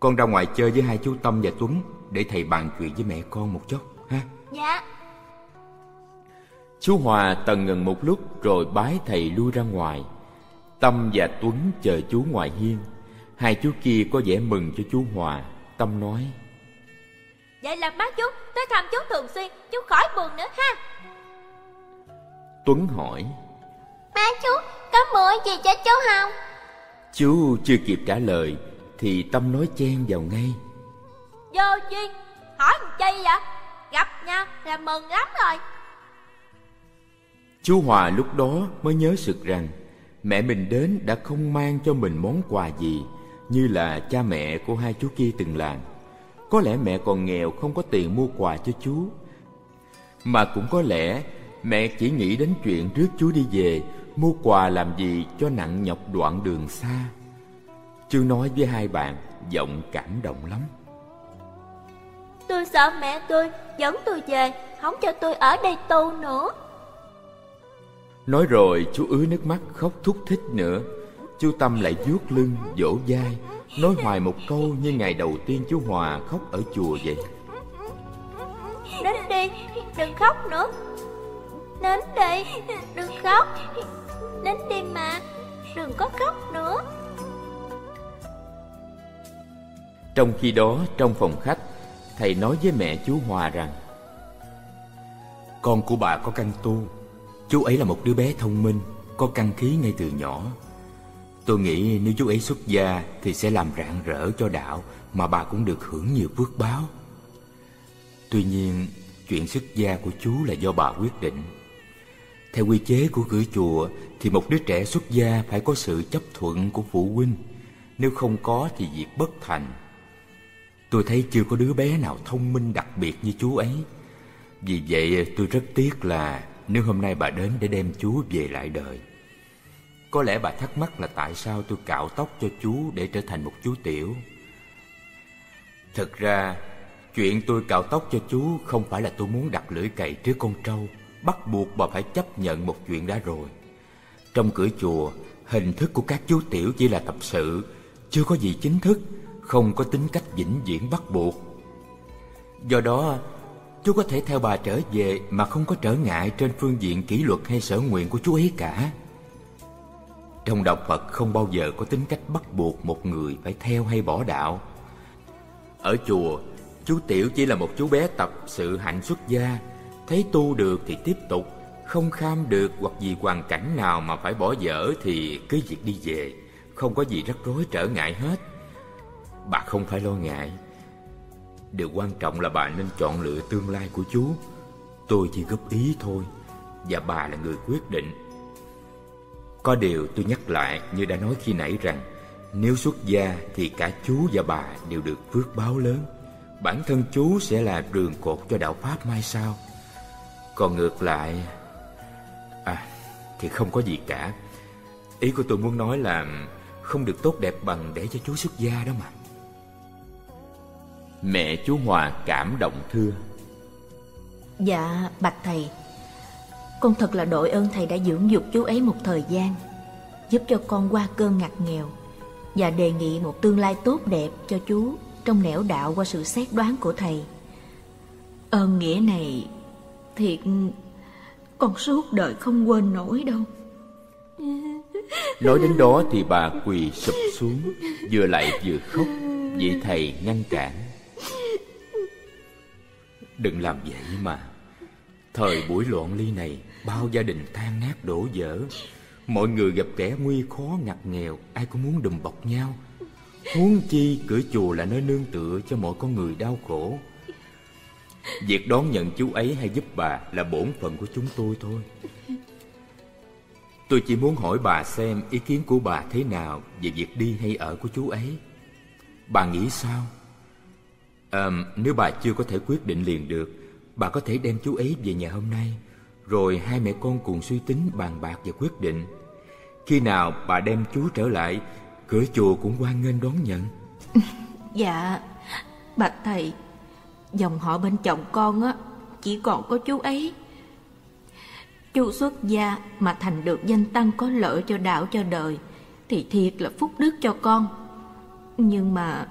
Con ra ngoài chơi với hai chú Tâm và Tuấn Để thầy bàn chuyện với mẹ con một chút ha? Dạ Chú Hòa tần ngần một lúc rồi bái thầy lui ra ngoài. Tâm và Tuấn chờ chú ngoài hiên. Hai chú kia có vẻ mừng cho chú Hòa. Tâm nói Vậy là má chú tới thăm chú thường xuyên Chú khỏi buồn nữa ha. Tuấn hỏi Má chú có mua gì cho chú không? Chú chưa kịp trả lời Thì Tâm nói chen vào ngay. Vô duyên Hỏi chi vậy? Gặp nhau là mừng lắm rồi Chú Hòa lúc đó mới nhớ sực rằng Mẹ mình đến đã không mang cho mình món quà gì, Như là cha mẹ của hai chú kia từng làm. Có lẽ mẹ còn nghèo không có tiền mua quà cho chú. Mà cũng có lẽ mẹ chỉ nghĩ đến chuyện rước chú đi về, Mua quà làm gì cho nặng nhọc đoạn đường xa. Chú nói với hai bạn, giọng cảm động lắm. Tôi sợ mẹ tôi dẫn tôi về, Không cho tôi ở đây tu nữa. Nói rồi chú ứa nước mắt khóc thúc thích nữa. Chú Tâm lại vuốt lưng, vỗ vai Nói hoài một câu như ngày đầu tiên chú Hòa khóc ở chùa vậy. Đến đi, đừng khóc nữa. Đến đi, đừng khóc. Đến đi mà, đừng có khóc nữa. Trong khi đó trong phòng khách Thầy nói với mẹ chú Hòa rằng Con của bà có căn tu Chú ấy là một đứa bé thông minh, Có căn khí ngay từ nhỏ. Tôi nghĩ nếu chú ấy xuất gia Thì sẽ làm rạng rỡ cho đạo Mà bà cũng được hưởng nhiều phước báo. Tuy nhiên, Chuyện xuất gia của chú là do bà quyết định. Theo quy chế của cửa chùa Thì một đứa trẻ xuất gia Phải có sự chấp thuận của phụ huynh. Nếu không có thì việc bất thành. Tôi thấy chưa có đứa bé nào thông minh đặc biệt như chú ấy. Vì vậy tôi rất tiếc là nếu hôm nay bà đến để đem chú về lại đời, Có lẽ bà thắc mắc là tại sao tôi cạo tóc cho chú để trở thành một chú tiểu? Thực ra, Chuyện tôi cạo tóc cho chú không phải là tôi muốn đặt lưỡi cày trước con trâu, Bắt buộc bà phải chấp nhận một chuyện đã rồi. Trong cửa chùa, Hình thức của các chú tiểu chỉ là tập sự, Chưa có gì chính thức, Không có tính cách vĩnh viễn bắt buộc. Do đó Chú có thể theo bà trở về Mà không có trở ngại trên phương diện kỷ luật hay sở nguyện của chú ấy cả. Trong đạo Phật không bao giờ có tính cách bắt buộc một người phải theo hay bỏ đạo. Ở chùa, Chú Tiểu chỉ là một chú bé tập sự hạnh xuất gia. Thấy tu được thì tiếp tục, Không kham được hoặc vì hoàn cảnh nào mà phải bỏ dở Thì cứ việc đi về. Không có gì rắc rối trở ngại hết. Bà không phải lo ngại. Điều quan trọng là bà nên chọn lựa tương lai của chú Tôi chỉ góp ý thôi và bà là người quyết định. Có điều tôi nhắc lại như đã nói khi nãy rằng nếu xuất gia thì cả chú và bà đều được phước báo lớn. Bản thân chú sẽ là đường cột cho đạo Pháp mai sau. Còn ngược lại... À, thì không có gì cả. Ý của tôi muốn nói là không được tốt đẹp bằng để cho chú xuất gia đó mà. Mẹ chú Hòa cảm động thưa. Dạ, bạch thầy, con thật là đội ơn thầy đã dưỡng dục chú ấy một thời gian, giúp cho con qua cơn ngặt nghèo và đề nghị một tương lai tốt đẹp cho chú trong nẻo đạo qua sự xét đoán của thầy. Ơn nghĩa này thiệt con suốt đời không quên nổi đâu. Nói đến đó thì bà quỳ sụp xuống Vừa lại vừa khóc Vị thầy ngăn cản Đừng làm vậy mà. Thời buổi loạn ly này, Bao gia đình tan nát đổ vỡ Mọi người gặp kẻ nguy khó, ngặt nghèo, Ai cũng muốn đùm bọc nhau. Huống chi cửa chùa là nơi nương tựa Cho mọi con người đau khổ. Việc đón nhận chú ấy hay giúp bà Là bổn phận của chúng tôi thôi. Tôi chỉ muốn hỏi bà xem ý kiến của bà thế nào về việc đi hay ở của chú ấy. Bà nghĩ sao? À, nếu bà chưa có thể quyết định liền được, bà có thể đem chú ấy về nhà hôm nay, rồi hai mẹ con cùng suy tính bàn bạc và quyết định. Khi nào bà đem chú trở lại, cửa chùa cũng hoan nghênh đón nhận. [LAUGHS] dạ, bạch thầy, dòng họ bên chồng con á, chỉ còn có chú ấy. chú xuất gia mà thành được danh tăng có lợi cho đạo cho đời Thì thiệt là phúc đức cho con Nhưng mà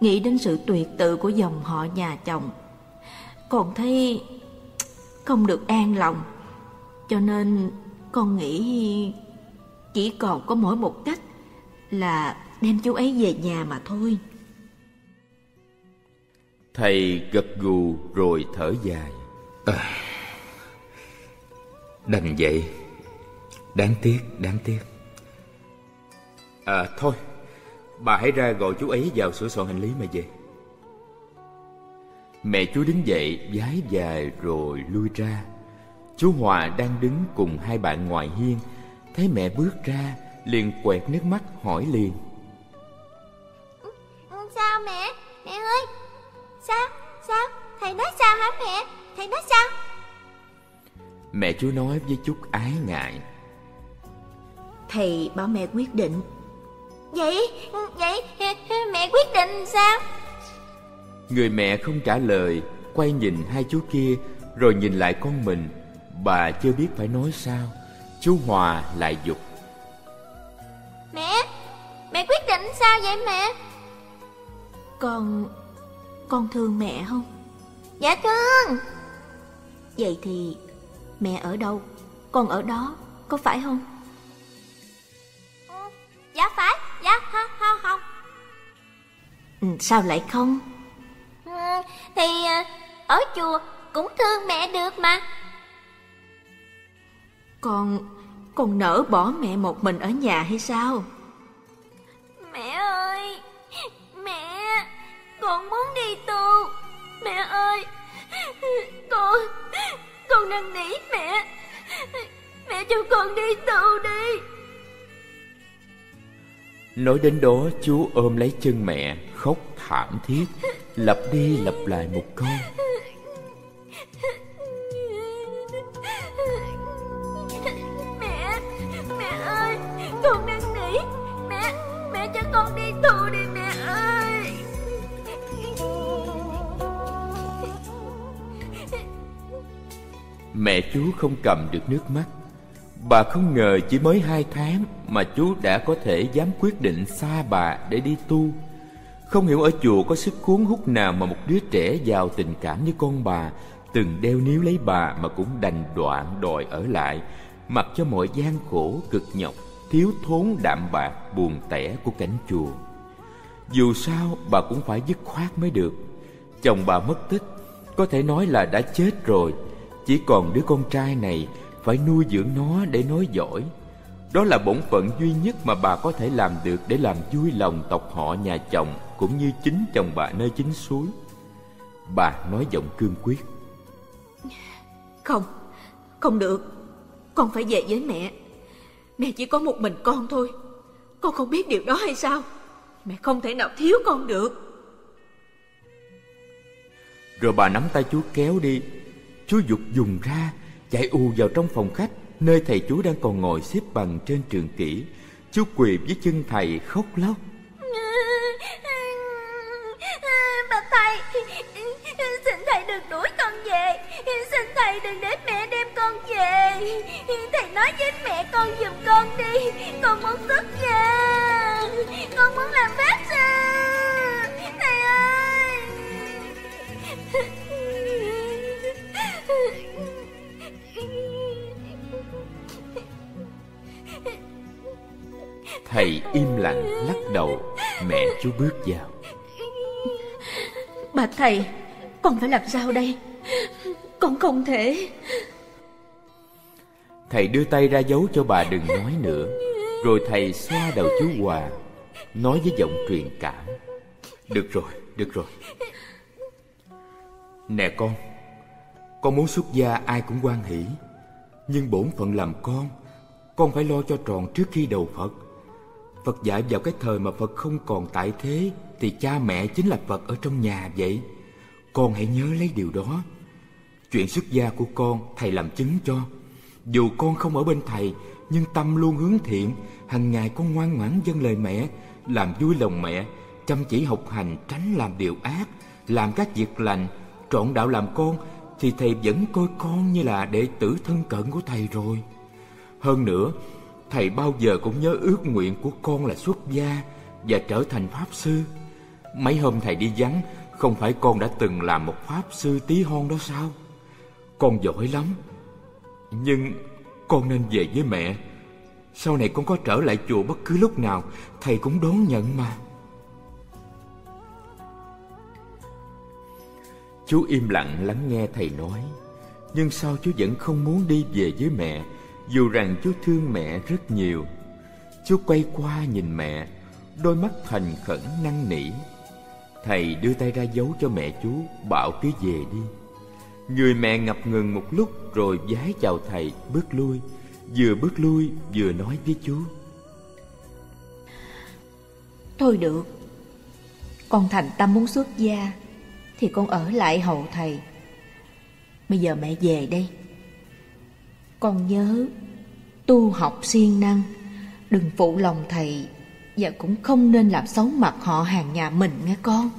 Nghĩ đến sự tuyệt tự của dòng họ nhà chồng. Còn thấy Không được an lòng. Cho nên con nghĩ Chỉ còn có mỗi một cách Là đem chú ấy về nhà mà thôi. Thầy gật gù rồi thở dài. À. Đành vậy. Đáng tiếc, đáng tiếc. À thôi Bà hãy ra gọi chú ấy vào sửa soạn hành lý mà về Mẹ chú đứng dậy vái dài rồi lui ra Chú Hòa đang đứng cùng hai bạn ngoài hiên Thấy mẹ bước ra liền quẹt nước mắt hỏi liền Sao mẹ? Mẹ ơi Sao? Sao? Thầy nói sao hả mẹ? Thầy nói sao? Mẹ chú nói với chút ái ngại Thầy bảo mẹ quyết định Vậy, vậy mẹ quyết định sao? Người mẹ không trả lời Quay nhìn hai chú kia Rồi nhìn lại con mình Bà chưa biết phải nói sao Chú Hòa lại dục Mẹ, mẹ quyết định sao vậy mẹ? Con... con thương mẹ không? Dạ thương Vậy thì Mẹ ở đâu Con ở đó Có phải không ừ, Dạ phải Sao lại không? Ừ, Thì ờ, ở chùa Cũng thương mẹ được mà. Con Con nỡ bỏ mẹ một mình ở nhà hay sao? Mẹ ơi Mẹ Con muốn đi tu. Mẹ ơi Con con năn nỉ mẹ. Mẹ cho con đi tù đi Nói đến đó chú ôm lấy chân mẹ Khóc thảm thiết. Lặp đi lặp lại một câu. Mẹ Mẹ ơi Con năn nỉ Mẹ Mẹ cho con đi tù đi mẹ ơi. Mẹ chú không cầm được nước mắt Bà không ngờ chỉ mới hai tháng Mà chú đã có thể dám quyết định xa bà để đi tu. Không hiểu ở chùa có sức cuốn hút nào Mà một đứa trẻ giàu tình cảm như con bà Từng đeo níu lấy bà mà cũng đành đoạn đòi ở lại, Mặc cho mọi gian khổ, cực nhọc, Thiếu thốn đạm bạc, buồn tẻ của cảnh chùa. Dù sao, bà cũng phải dứt khoát mới được. Chồng bà mất tích, Có thể nói là đã chết rồi. Chỉ còn đứa con trai này phải nuôi dưỡng nó để nói giỏi. Đó là bổn phận duy nhất mà bà có thể làm được để làm vui lòng tộc họ nhà chồng cũng như chính chồng bà nơi chính suối. Bà nói giọng cương quyết. Không Không được. Con phải về với mẹ. Mẹ chỉ có một mình con thôi. Con không biết điều đó hay sao. Mẹ không thể nào thiếu con được. Rồi bà nắm tay chú kéo đi. Chú dục dùng ra Chạy ù vào trong phòng khách, Nơi thầy chú đang còn ngồi xếp bằng trên trường kỷ. Chú quỳ với chân thầy khóc lóc. Bà thầy, Xin thầy đừng đuổi con về. Xin thầy đừng để mẹ đem con về. Thầy nói với mẹ con giùm con đi. Con muốn xuất gia Con muốn làm phép im lặng lắc đầu Mẹ chú bước vào. Bà thầy Con phải làm sao đây? Con không thể. Thầy đưa tay ra dấu cho bà đừng nói nữa. Rồi thầy xoa đầu chú Hòa Nói với giọng truyền cảm. Được rồi, được rồi. Nè con Con muốn xuất gia ai cũng quan hỷ. Nhưng bổn phận làm con Con phải lo cho tròn trước khi đầu Phật Phật dạy vào cái thời mà Phật không còn tại thế, Thì cha mẹ chính là Phật ở trong nhà vậy. Con hãy nhớ lấy điều đó. Chuyện xuất gia của con, thầy làm chứng cho. Dù con không ở bên thầy, Nhưng tâm luôn hướng thiện. Hàng ngày con ngoan ngoãn dâng lời mẹ, Làm vui lòng mẹ, Chăm chỉ học hành, tránh làm điều ác, Làm các việc lành. Trọn đạo làm con, Thì thầy vẫn coi con như là đệ tử thân cận của thầy rồi. Hơn nữa Thầy bao giờ cũng nhớ ước nguyện của con là xuất gia Và trở thành Pháp Sư. Mấy hôm thầy đi vắng, Không phải con đã từng làm một Pháp Sư tí hon đó sao? Con giỏi lắm. Nhưng con nên về với mẹ. Sau này con có trở lại chùa bất cứ lúc nào, Thầy cũng đón nhận mà. Chú im lặng lắng nghe thầy nói. Nhưng sao chú vẫn không muốn đi về với mẹ? Dù rằng chú thương mẹ rất nhiều Chú quay qua nhìn mẹ, Đôi mắt thành khẩn năn nỉ. Thầy đưa tay ra dấu cho mẹ chú Bảo cứ về đi. Người mẹ ngập ngừng một lúc Rồi vái chào thầy, bước lui. Vừa bước lui, vừa nói với chú Thôi được, Con thành tâm muốn xuất gia Thì con ở lại hậu thầy. Bây giờ mẹ về đây. Con nhớ. Tu học siêng năng, Đừng phụ lòng thầy, Và cũng không nên làm xấu mặt họ hàng nhà mình nghe con.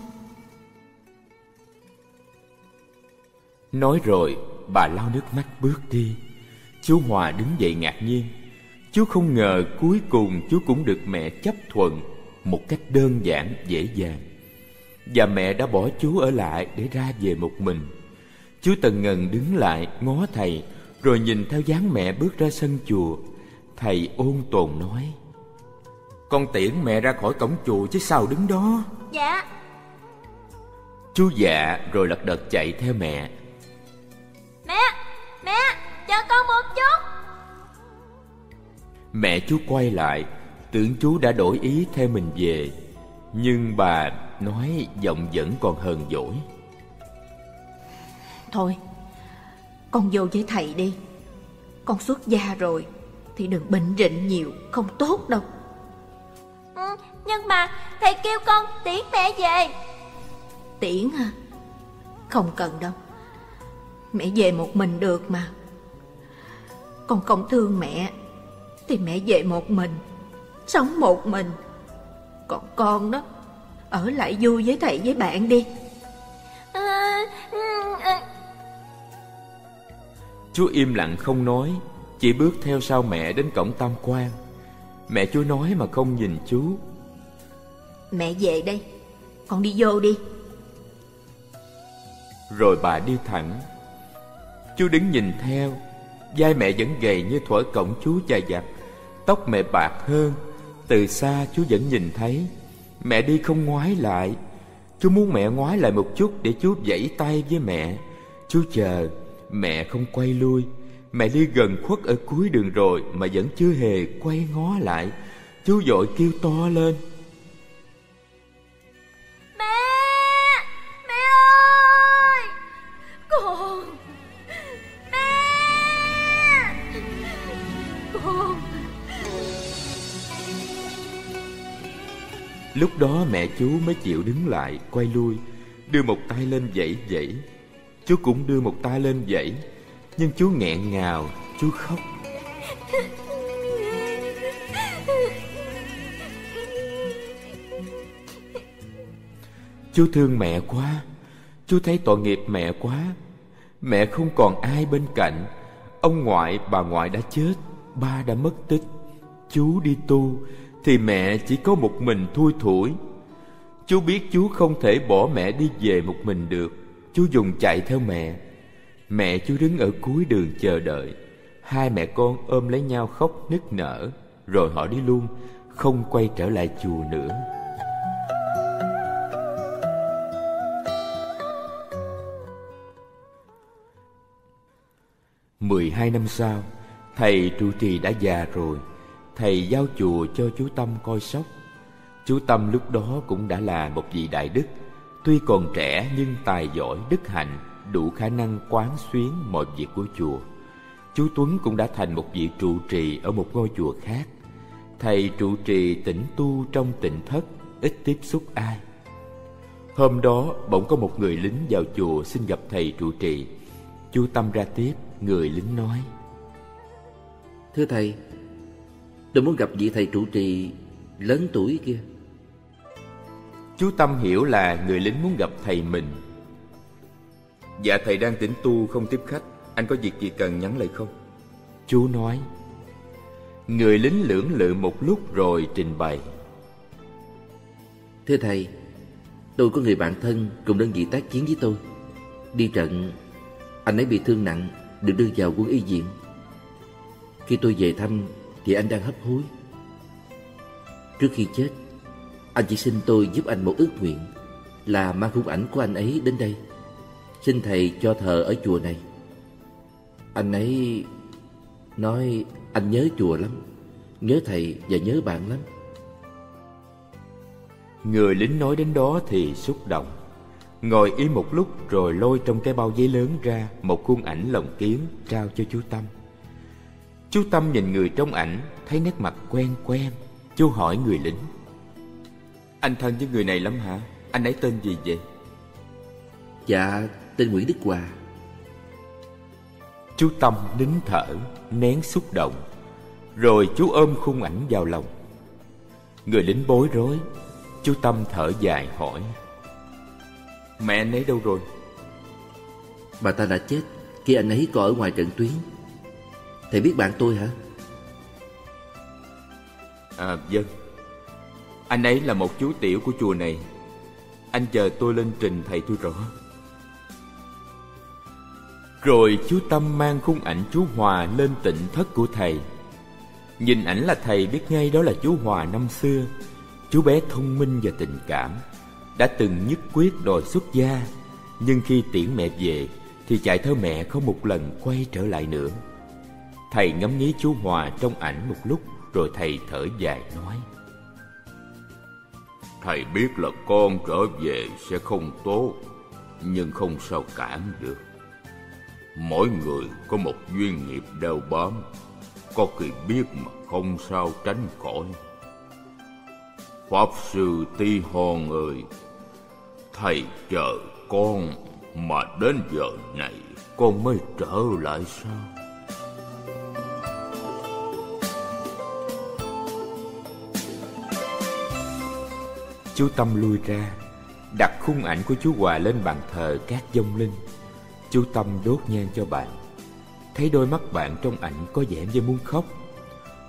Nói rồi, bà lau nước mắt bước đi. Chú Hòa đứng dậy ngạc nhiên. Chú không ngờ cuối cùng chú cũng được mẹ chấp thuận Một cách đơn giản, dễ dàng. Và mẹ đã bỏ chú ở lại để ra về một mình. Chú Tần Ngần đứng lại ngó thầy rồi nhìn theo dáng mẹ bước ra sân chùa Thầy ôn tồn nói Con tiễn mẹ ra khỏi cổng chùa chứ sao đứng đó? Dạ. Chú dạ rồi lật đật chạy theo mẹ. Mẹ Mẹ Chờ con một chút. Mẹ chú quay lại Tưởng chú đã đổi ý theo mình về Nhưng bà nói giọng vẫn còn hờn dỗi. Thôi Con vô với thầy đi. Con xuất gia rồi Thì đừng bệnh rịnh nhiều Không tốt đâu. Ừ, Nhưng mà thầy kêu con tiễn mẹ về. Tiễn à Không cần đâu. Mẹ về một mình được mà. Con không thương mẹ Thì mẹ về một mình Sống một mình. Còn con đó Ở lại vui với thầy với bạn đi Chú im lặng không nói Chỉ bước theo sau mẹ đến cổng tam quan. Mẹ chú nói mà không nhìn chú Mẹ về đây Con đi vô đi. Rồi bà đi thẳng. Chú đứng nhìn theo vai mẹ vẫn gầy như thuở cổng chú chà dặt Tóc mẹ bạc hơn. Từ xa chú vẫn nhìn thấy. Mẹ đi không ngoái lại. Chú muốn mẹ ngoái lại một chút Để chú vẫy tay với mẹ. Chú chờ Mẹ không quay lui. Mẹ đi gần khuất ở cuối đường rồi Mà vẫn chưa hề quay ngó lại. Chú vội kêu to lên. Mẹ! Mẹ ơi! Con! Mẹ! Con! Lúc đó mẹ chú mới chịu đứng lại Quay lui Đưa một tay lên dãy dãy Chú cũng đưa một tay lên dãy, Nhưng chú nghẹn ngào Chú khóc. Chú thương mẹ quá Chú thấy tội nghiệp mẹ quá. Mẹ không còn ai bên cạnh. Ông ngoại, bà ngoại đã chết, Ba đã mất tích. Chú đi tu, Thì mẹ chỉ có một mình thui thủi. Chú biết chú không thể bỏ mẹ đi về một mình được. Chú dùng chạy theo mẹ. Mẹ chú đứng ở cuối đường chờ đợi. Hai mẹ con ôm lấy nhau khóc nức nở, Rồi họ đi luôn, Không quay trở lại chùa nữa. Mười hai năm sau, Thầy trụ trì đã già rồi. Thầy giao chùa cho chú Tâm coi sóc. Chú Tâm lúc đó cũng đã là một vị đại đức. Tuy còn trẻ nhưng tài giỏi, đức hạnh, Đủ khả năng quán xuyến mọi việc của chùa Chú Tuấn cũng đã thành một vị trụ trì ở một ngôi chùa khác. Thầy trụ trì tĩnh tu trong tịnh thất, Ít tiếp xúc ai. Hôm đó, bỗng có một người lính vào chùa xin gặp thầy trụ trì. Chú Tâm ra tiếp, Người lính nói, Thưa thầy, Tôi muốn gặp vị thầy trụ trì lớn tuổi kia. Chú Tâm hiểu là người lính muốn gặp thầy mình. Dạ thầy đang tĩnh tu không tiếp khách. Anh có việc gì cần nhắn lại không? Chú nói Người lính lưỡng lự một lúc rồi trình bày. Thưa thầy Tôi có người bạn thân cùng đơn vị tác chiến với tôi. Đi trận Anh ấy bị thương nặng Được đưa vào quân y viện. Khi tôi về thăm Thì anh đang hấp hối. Trước khi chết anh chỉ xin tôi giúp anh một ước nguyện Là mang khung ảnh của anh ấy đến đây. Xin thầy cho thờ ở chùa này. Anh ấy nói, anh nhớ chùa lắm, Nhớ thầy và nhớ bạn lắm. Người lính nói đến đó thì xúc động. Ngồi im một lúc rồi lôi trong cái bao giấy lớn ra Một khuôn ảnh lồng kiến trao cho chú Tâm. Chú Tâm nhìn người trong ảnh, Thấy nét mặt quen quen, Chú hỏi người lính. Anh thân với người này lắm hả? Anh ấy tên gì vậy? Dạ tên Nguyễn Đức Hòa Chú Tâm nín thở Nén xúc động Rồi chú ôm khung ảnh vào lòng Người lính bối rối Chú Tâm thở dài hỏi Mẹ anh ấy đâu rồi? Bà ta đã chết khi anh ấy còn ở ngoài trận tuyến Thầy biết bạn tôi hả? À vâng anh ấy là một chú tiểu của chùa này. Anh chờ tôi lên trình thầy tôi rõ. Rồi chú Tâm mang khung ảnh chú Hòa lên tịnh thất của thầy. Nhìn ảnh là thầy biết ngay đó là chú Hòa năm xưa. Chú bé thông minh và tình cảm, Đã từng nhất quyết đòi xuất gia. Nhưng khi tiễn mẹ về, Thì chạy theo mẹ không một lần quay trở lại nữa. Thầy ngắm nghía chú Hòa trong ảnh một lúc, Rồi thầy thở dài nói. Thầy biết là con trở về sẽ không tốt, Nhưng không sao cản được. Mỗi người có một duyên nghiệp đeo bám, Có khi biết mà không sao tránh khỏi. Pháp sư Ti Hòn ơi, Thầy chờ con Mà đến giờ này Con mới trở lại sao? Chú Tâm lui ra Đặt khung ảnh của chú Hòa lên bàn thờ các dông linh. Chú Tâm đốt nhang cho bạn. Thấy đôi mắt bạn trong ảnh có vẻ như muốn khóc.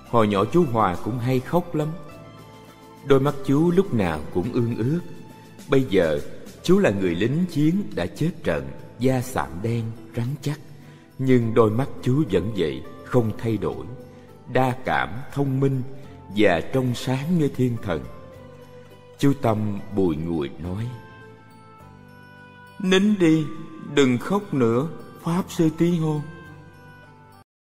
Hồi nhỏ chú Hòa cũng hay khóc lắm. Đôi mắt chú lúc nào cũng ương ướt Bây giờ chú là người lính chiến đã chết trận Da sạm đen, rắn chắc. Nhưng đôi mắt chú vẫn vậy, không thay đổi. Đa cảm, thông minh Và trong sáng như thiên thần. Chú Tâm bùi ngùi nói Nín đi, đừng khóc nữa Pháp sư tí hôn